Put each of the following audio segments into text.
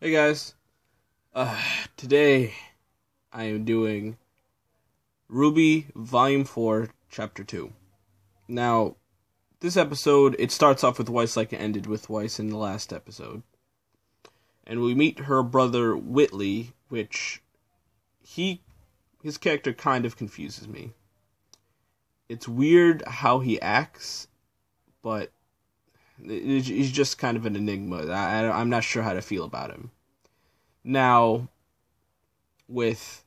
Hey guys, uh, today I am doing RWBY Volume 4, Chapter 2. Now, this episode, it starts off with Weiss like it ended with Weiss in the last episode. And we meet her brother Whitley, which he, his character kind of confuses me. It's weird how he acts, but he's just kind of an enigma. I, I'm not sure how to feel about him. Now, with,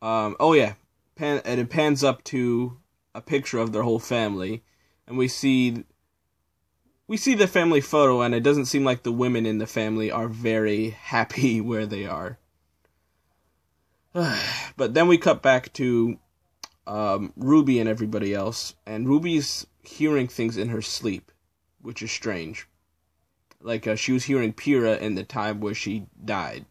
um, oh yeah, pan, and it pans up to a picture of their whole family, and we see, we see the family photo, and it doesn't seem like the women in the family are very happy where they are. but then we cut back to um, Ruby and everybody else, and Ruby's hearing things in her sleep, which is strange. Like uh, she was hearing Pyrrha in the time where she died.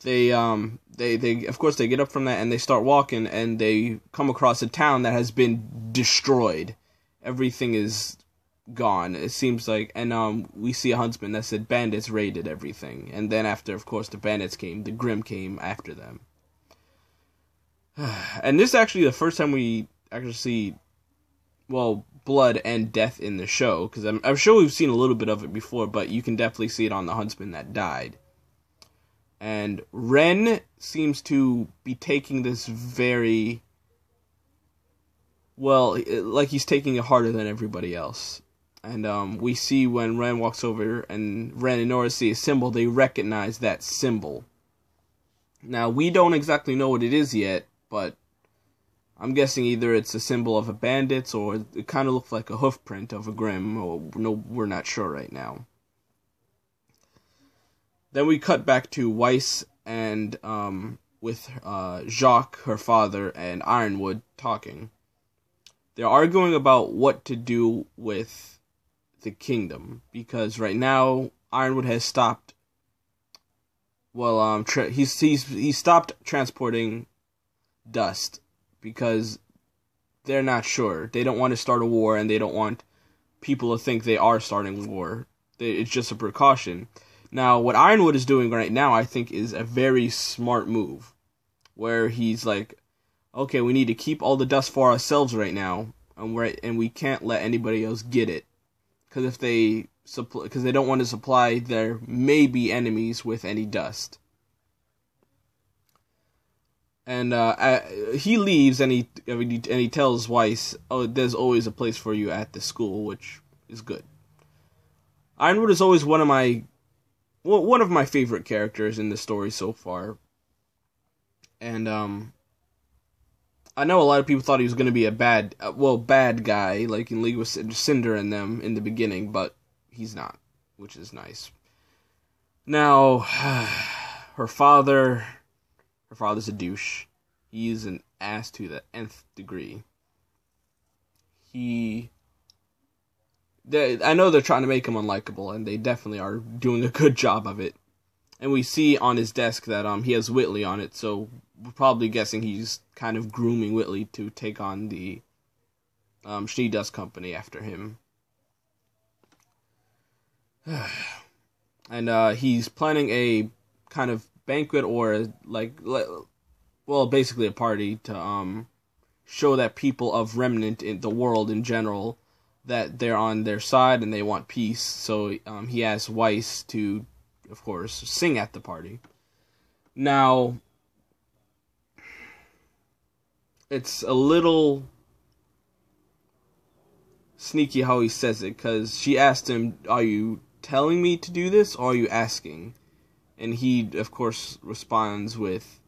They um they they of course they get up from that and they start walking and they come across a town that has been destroyed. Everything is gone. It seems like and um we see a huntsman that said bandits raided everything and then after of course the bandits came, the Grimm came after them. and this is actually the first time we actually see, well, blood and death in the show. Because I'm, I'm sure we've seen a little bit of it before, but you can definitely see it on the huntsman that died. And Ren seems to be taking this very well, like he's taking it harder than everybody else. And um, we see when Ren walks over and Ren and Nora see a symbol, they recognize that symbol. Now, we don't exactly know what it is yet, but I'm guessing either it's a symbol of a bandit or it kind of looks like a hoof print of a Grimm, or no, we're not sure right now. Then we cut back to Weiss and um, with uh, Jacques, her father, and Ironwood talking. They're arguing about what to do with the kingdom because right now Ironwood has stopped. Well, um, tra- he's he's he stopped transporting dust because they're not sure. They don't want to start a war and they don't want people to think they are starting war. It's just a precaution. Now, what Ironwood is doing right now, I think, is a very smart move. Where he's like, okay, we need to keep all the dust for ourselves right now, and we and we can't let anybody else get it, because if they supply, because they don't want to supply their maybe enemies with any dust and uh, I, he leaves and he and he tells Weiss, "Oh, there's always a place for you at the school," which is good. Ironwood is always one of my well, one of my favorite characters in the story so far, and um, I know a lot of people thought he was going to be a bad, uh, well, bad guy like in League with Cinder and them in the beginning, but he's not, which is nice. Now, her father her father's a douche. He's an ass to the nth degree. He. They, I know they're trying to make him unlikable, and they definitely are doing a good job of it. And we see on his desk that um he has Whitley on it, so we're probably guessing he's kind of grooming Whitley to take on the um Schnee Dust Company after him. and uh, he's planning a kind of banquet or like well basically a party to um show that people of remnant in the world in general that they're on their side and they want peace. So um, he asks weiss to of course sing at the party. Now it's a little sneaky how he says it because she asked him are you telling me to do this or are you asking and he of course responds with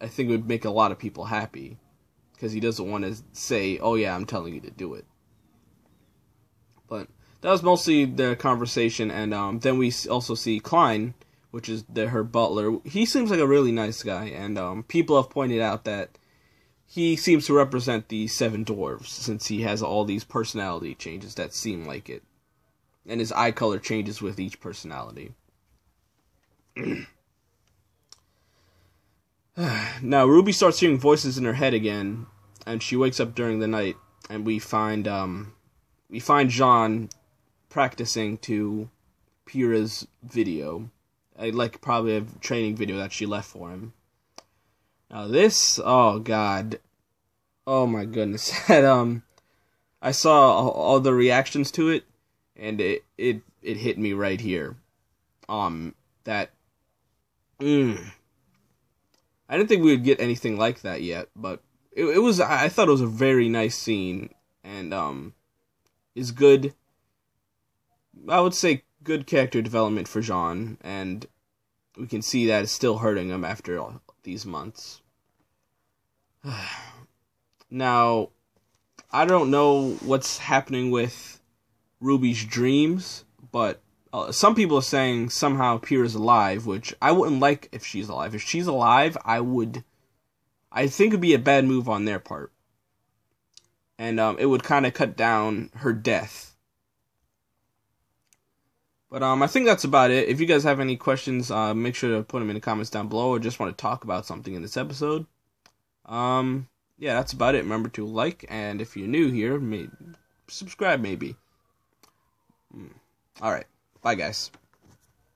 i think it would make a lot of people happy. Because he doesn't want to say oh yeah i'm telling you to do it. But that was mostly the conversation and um, then we also see klein which is the, her butler. He seems like a really nice guy and um, people have pointed out that he seems to represent the seven dwarves since he has all these personality changes that seem like it. And his eye color changes with each personality now Ruby starts hearing voices in her head again, and she wakes up during the night, and we find um, we find Jaune practicing to Pyrrha's video, I like probably a training video that she left for him. Now this, oh god, oh my goodness, that um, I saw all, all the reactions to it, and it it it hit me right here. Um, that, mm, I didn't think we would get anything like that yet, but it, it was. I thought it was a very nice scene, and um, is good. I would say good character development for Jaune, and we can see that it's still hurting him after all these months. now, I don't know what's happening with Ruby's dreams, but uh, some people are saying somehow Pyrrha's alive, which I wouldn't like if she's alive. If she's alive, I would. I think it'd be a bad move on their part. And um, it would kind of cut down her death. But um, I think that's about it. If you guys have any questions, uh, make sure to put them in the comments down below, or just want to talk about something in this episode. Um, yeah, that's about it. Remember to like, and if you're new here, maybe subscribe. Maybe. Mm. All right. Bye, guys.